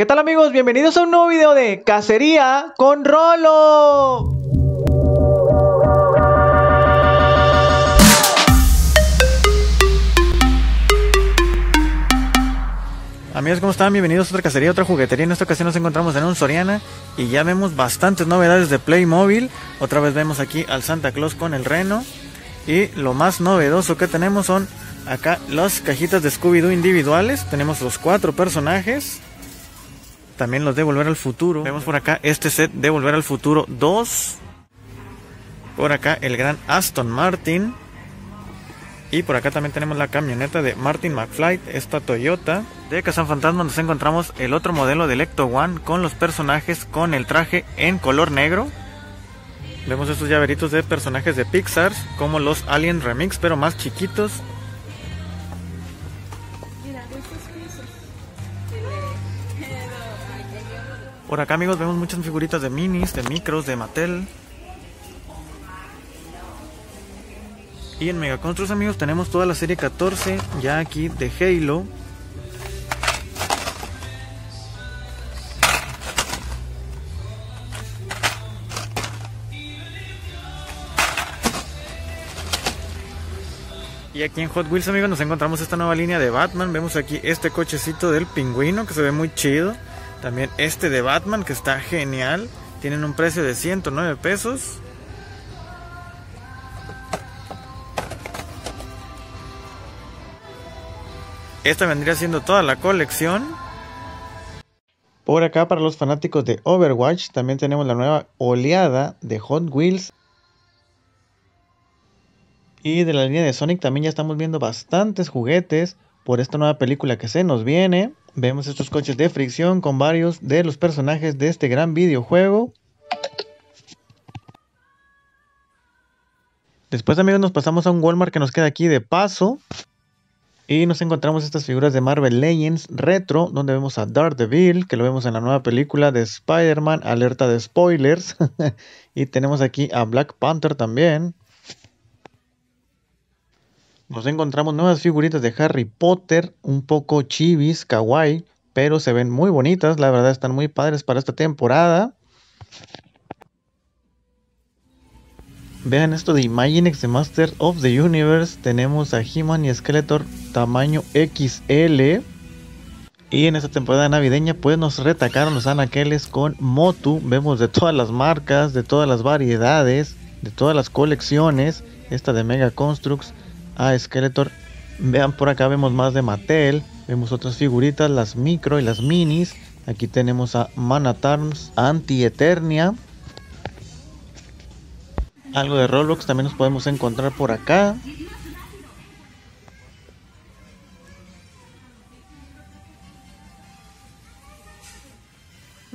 ¿Qué tal amigos? Bienvenidos a un nuevo video de Cacería con Rolo. Amigos, ¿cómo están? Bienvenidos a otra cacería, otra juguetería. En esta ocasión nos encontramos en un Soriana y ya vemos bastantes novedades de Playmobil. Otra vez vemos aquí al Santa Claus con el reno. Y lo más novedoso que tenemos son acá las cajitas de Scooby-Doo individuales. Tenemos los cuatro personajes. También los de Volver al Futuro. Vemos por acá este set de Volver al Futuro 2. Por acá el gran Aston Martin. Y por acá también tenemos la camioneta de Martin McFly, esta Toyota. De Fantasma nos encontramos el otro modelo de Ecto One con los personajes con el traje en color negro. Vemos estos llaveritos de personajes de Pixar, como los Alien Remix, pero más chiquitos. Por acá amigos vemos muchas figuritas de minis, de micros, de Mattel. Y en Mega Constructs amigos tenemos toda la serie 14 ya aquí de Halo. Y aquí en Hot Wheels amigos nos encontramos esta nueva línea de Batman. Vemos aquí este cochecito del pingüino que se ve muy chido. También este de Batman que está genial. Tienen un precio de 109 pesos. Esta vendría siendo toda la colección. Por acá para los fanáticos de Overwatch también tenemos la nueva oleada de Hot Wheels. Y de la línea de Sonic también ya estamos viendo bastantes juguetes por esta nueva película que se nos viene. Vemos estos coches de fricción con varios de los personajes de este gran videojuego. Después amigos nos pasamos a un Walmart que nos queda aquí de paso. Y nos encontramos estas figuras de Marvel Legends retro, donde vemos a Daredevil, que lo vemos en la nueva película de Spider-Man, alerta de spoilers. y tenemos aquí a Black Panther también. Nos encontramos nuevas figuritas de Harry Potter, un poco chivis, kawaii, pero se ven muy bonitas, la verdad están muy padres para esta temporada. Vean esto de Imaginex de Master of the Universe. Tenemos a He-Man y Skeletor tamaño XL. Y en esta temporada navideña pues nos retacaron los anaqueles con Motu. Vemos de todas las marcas, de todas las variedades, de todas las colecciones. Esta de Mega Constructs a Skeletor. Vean por acá vemos más de Mattel. Vemos otras figuritas, las micro y las minis. Aquí tenemos a Manatarms Anti-Eternia. Algo de Roblox también nos podemos encontrar por acá.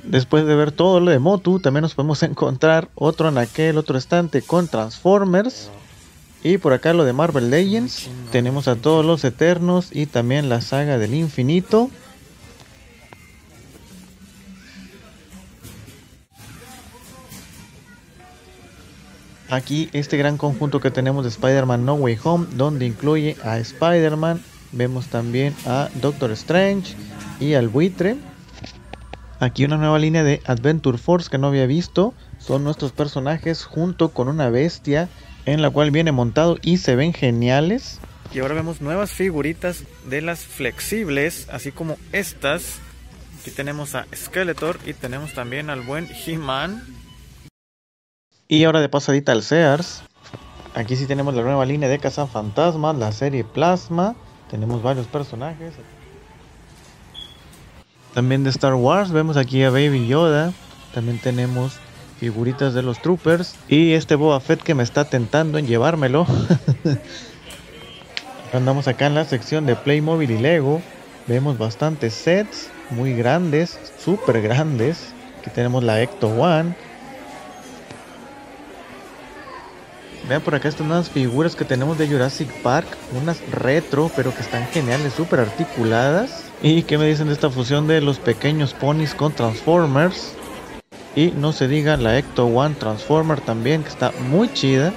Después de ver todo lo de Motu, también nos podemos encontrar otro en aquel otro estante con Transformers. Y por acá lo de Marvel Legends. Tenemos a todos los Eternos y también la saga del infinito. Aquí este gran conjunto que tenemos de Spider-Man No Way Home, donde incluye a Spider-Man, vemos también a Doctor Strange y al buitre. Aquí una nueva línea de Adventure Force que no había visto, son nuestros personajes junto con una bestia en la cual viene montado y se ven geniales. Y ahora vemos nuevas figuritas de las flexibles, así como estas. Aquí tenemos a Skeletor y tenemos también al buen He-Man. Y ahora de pasadita al Sears. Aquí sí tenemos la nueva línea de Fantasmas, la serie Plasma. Tenemos varios personajes. También de Star Wars vemos aquí a Baby Yoda. También tenemos figuritas de los Troopers. Y este Boba Fett que me está tentando en llevármelo. Andamos acá en la sección de Playmobil y Lego. Vemos bastantes sets muy grandes, súper grandes. Aquí tenemos la Ecto One. Vean por acá estas nuevas figuras que tenemos de Jurassic Park. Unas retro, pero que están geniales, súper articuladas. ¿Y qué me dicen de esta fusión de los pequeños ponis con Transformers? Y no se diga la Ecto One Transformer también, que está muy chida.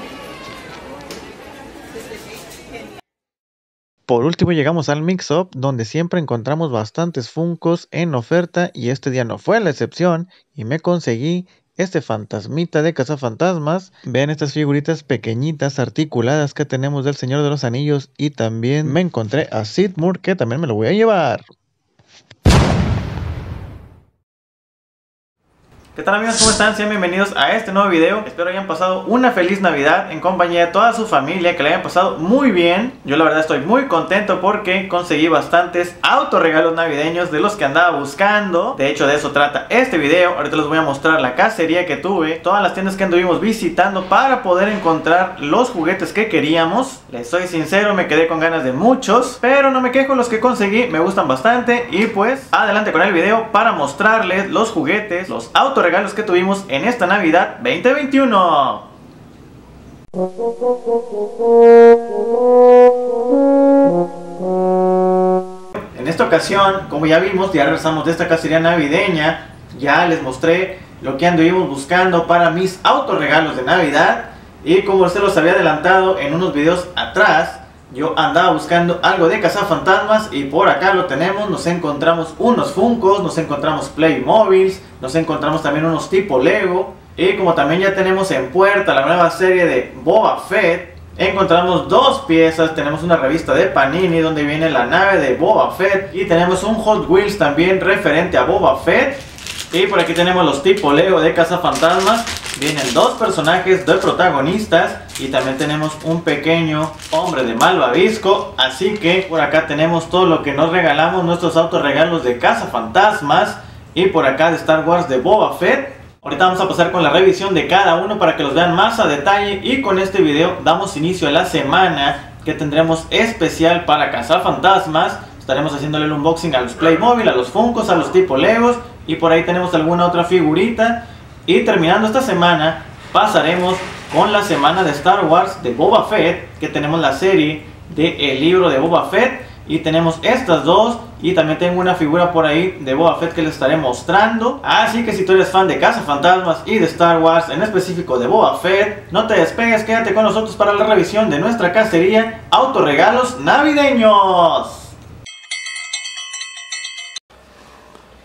por último llegamos al Mix Up, donde siempre encontramos bastantes Funcos en oferta y este día no fue la excepción y me conseguí este fantasmita de cazafantasmas. Vean estas figuritas pequeñitas articuladas que tenemos del Señor de los Anillos y también me encontré a Sidmur que también me lo voy a llevar. ¿Qué tal amigos? ¿Cómo están? Sean bienvenidos a este nuevo video. Espero hayan pasado una feliz Navidad en compañía de toda su familia, que le hayan pasado muy bien. Yo la verdad estoy muy contento porque conseguí bastantes autorregalos navideños de los que andaba buscando. De hecho, de eso trata este video. Ahorita les voy a mostrar la cacería que tuve, todas las tiendas que anduvimos visitando para poder encontrar los juguetes que queríamos. Les soy sincero, me quedé con ganas de muchos, pero no me quejo, los que conseguí me gustan bastante. Y pues, adelante con el video para mostrarles los juguetes, los autorregalos regalos que tuvimos en esta Navidad 2021. En esta ocasión, como ya vimos, ya regresamos de esta cacería navideña. Ya les mostré lo que anduvimos buscando para mis autorregalos de Navidad. Y como se los había adelantado en unos videos atrás, yo andaba buscando algo de cazafantasmas y por acá lo tenemos. Nos encontramos unos Funkos, nos encontramos Playmobiles, nos encontramos también unos tipo Lego. Y como también ya tenemos en puerta la nueva serie de Boba Fett, encontramos dos piezas. Tenemos una revista de Panini donde viene la nave de Boba Fett y tenemos un Hot Wheels también referente a Boba Fett. Y por aquí tenemos los tipo Lego de cazafantasmas. Vienen dos personajes, dos protagonistas y también tenemos un pequeño hombre de malvavisco. Así que por acá tenemos todo lo que nos regalamos, nuestros autorregalos de cazafantasmas y por acá de Star Wars de Boba Fett. Ahorita vamos a pasar con la revisión de cada uno para que los vean más a detalle y con este video damos inicio a la semana que tendremos especial para cazafantasmas. Estaremos haciéndole el unboxing a los Playmobil, a los Funkos, a los tipo Legos y por ahí tenemos alguna otra figurita. Y terminando esta semana, pasaremos con la semana de Star Wars de Boba Fett, que tenemos la serie de El libro de Boba Fett. Y tenemos estas dos. Y también tengo una figura por ahí de Boba Fett que les estaré mostrando. Así que si tú eres fan de Casa Fantasmas y de Star Wars, en específico de Boba Fett, no te despegues, quédate con nosotros para la revisión de nuestra cacería Autoregalos Navideños.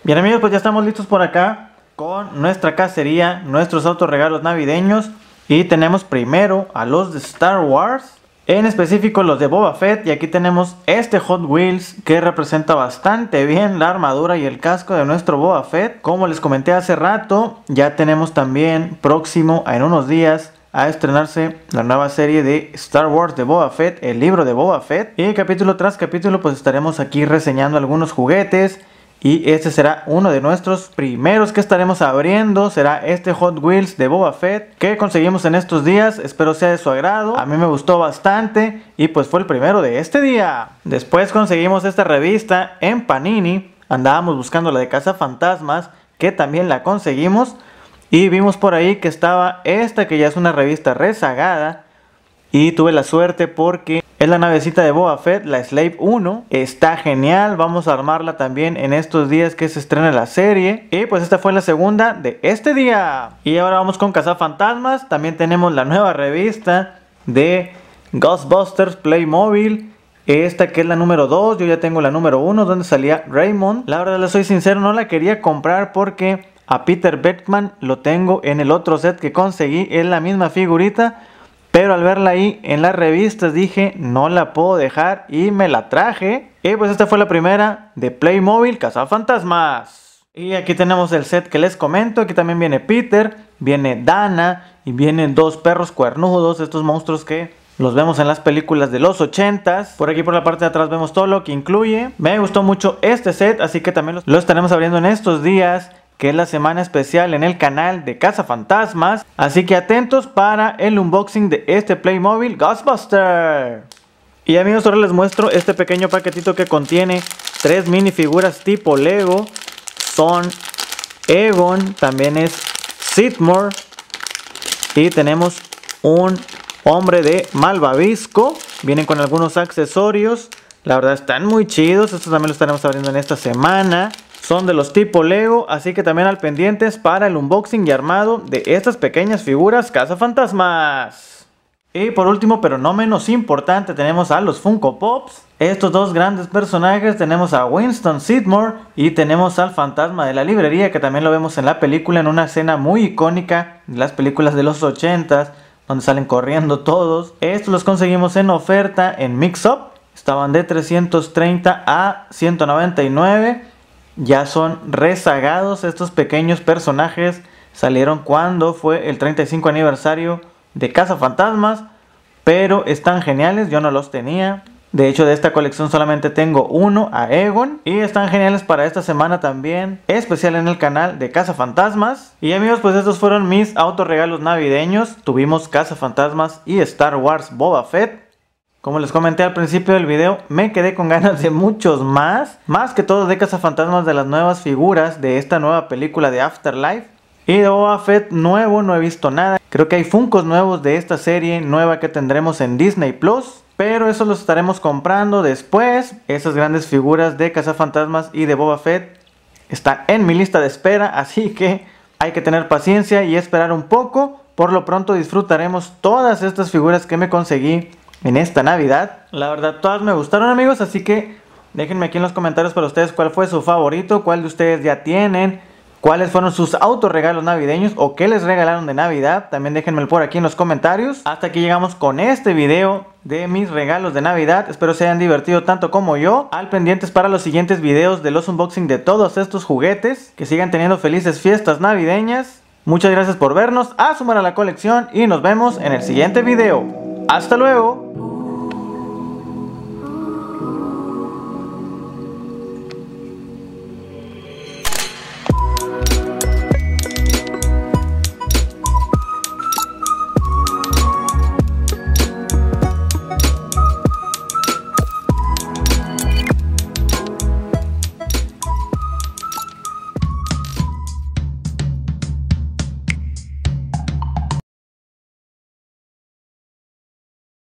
Bien amigos, pues ya estamos listos por acá con nuestra cacería, nuestros autorregalos navideños. Y tenemos primero a los de Star Wars, en específico los de Boba Fett. Y aquí tenemos este Hot Wheels que representa bastante bien la armadura y el casco de nuestro Boba Fett. Como les comenté hace rato, ya tenemos también próximo en unos días a estrenarse la nueva serie de Star Wars de Boba Fett, el libro de Boba Fett. Y capítulo tras capítulo pues estaremos aquí reseñando algunos juguetes y este será uno de nuestros primeros que estaremos abriendo. Será este Hot Wheels de Boba Fett que conseguimos en estos días. Espero sea de su agrado. A mí me gustó bastante y pues fue el primero de este día. Después conseguimos esta revista en Panini. Andábamos buscando la de Casa Fantasmas que también la conseguimos. Y vimos por ahí que estaba esta que ya es una revista rezagada. Y tuve la suerte porque es la navecita de Boba Fett, la Slave 1. Está genial, vamos a armarla también en estos días que se estrena la serie. Y pues esta fue la segunda de este día. Y ahora vamos con Fantasmas. También tenemos la nueva revista de Ghostbusters Playmobil. Esta que es la número 2, yo ya tengo la número 1 donde salía Raymond. La verdad le soy sincero, no la quería comprar porque a Peter Beckman lo tengo en el otro set que conseguí. Es la misma figurita pero al verla ahí en las revistas dije, no la puedo dejar y me la traje. Y pues esta fue la primera de Playmobil Fantasmas. Y aquí tenemos el set que les comento. Aquí también viene Peter, viene Dana y vienen dos perros cuernudos, estos monstruos que los vemos en las películas de los 80s. Por aquí por la parte de atrás vemos todo lo que incluye. Me gustó mucho este set, así que también lo estaremos abriendo en estos días que es la semana especial en el canal de Casa Fantasmas. Así que atentos para el unboxing de este Playmobil Ghostbuster. Y amigos, ahora les muestro este pequeño paquetito que contiene tres minifiguras tipo Lego. Son Egon, también es Sidmore. Y tenemos un hombre de malvavisco. Vienen con algunos accesorios. La verdad están muy chidos. Estos también los estaremos abriendo en esta semana. Son de los tipo Lego, así que también al pendientes para el unboxing y armado de estas pequeñas figuras cazafantasmas. Y por último, pero no menos importante, tenemos a los Funko Pops. Estos dos grandes personajes, tenemos a Winston Sidmore y tenemos al fantasma de la librería, que también lo vemos en la película, en una escena muy icónica de las películas de los 80s, donde salen corriendo todos. Estos los conseguimos en oferta en Mix Up. Estaban de 330 a 199. Ya son rezagados estos pequeños personajes. Salieron cuando fue el 35 aniversario de Casa Fantasmas, pero están geniales, yo no los tenía. De hecho, de esta colección solamente tengo uno a Egon. Y están geniales para esta semana también. Especial en el canal de Casa Fantasmas. Y amigos, pues estos fueron mis autorregalos navideños. Tuvimos Casa Fantasmas y Star Wars Boba Fett. Como les comenté al principio del video, me quedé con ganas de muchos más. Más que todo de Casa Fantasmas de las nuevas figuras de esta nueva película de Afterlife. Y de Boba Fett nuevo, no he visto nada. Creo que hay Funcos nuevos de esta serie nueva que tendremos en Disney Plus. Pero eso los estaremos comprando después. Esas grandes figuras de Cazafantasmas y de Boba Fett están en mi lista de espera. Así que hay que tener paciencia y esperar un poco. Por lo pronto disfrutaremos todas estas figuras que me conseguí en esta Navidad. La verdad, todas me gustaron amigos. Así que déjenme aquí en los comentarios para ustedes cuál fue su favorito. Cuál de ustedes ya tienen cuáles fueron sus autorregalos navideños o qué les regalaron de Navidad. También déjenmelo por aquí en los comentarios. Hasta aquí llegamos con este video de mis regalos de Navidad. Espero se hayan divertido tanto como yo. Al pendientes para los siguientes videos de los unboxing de todos estos juguetes. Que sigan teniendo felices fiestas navideñas. Muchas gracias por vernos, a sumar a la colección y nos vemos en el siguiente video. ¡Hasta luego!